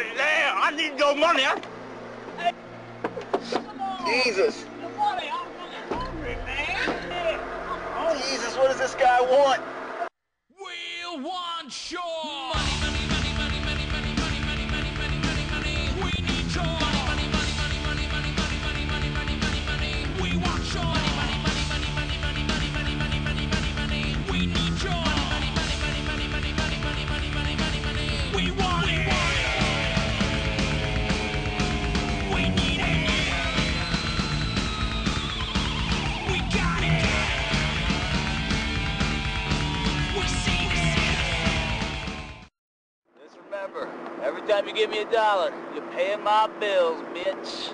I need your money. Huh? Jesus. The money. I'm really hungry, man. Yeah. Jesus, what does this guy want? We want your money, money, money, money, money, money, money, money, money, money, money, money. We need your money, money, money, money, money, money, money, money, money, money, money, money. We want your money, money, money, money, money, money, money, money, money, money, money, money. We need your remember, every time you give me a dollar, you're paying my bills, bitch.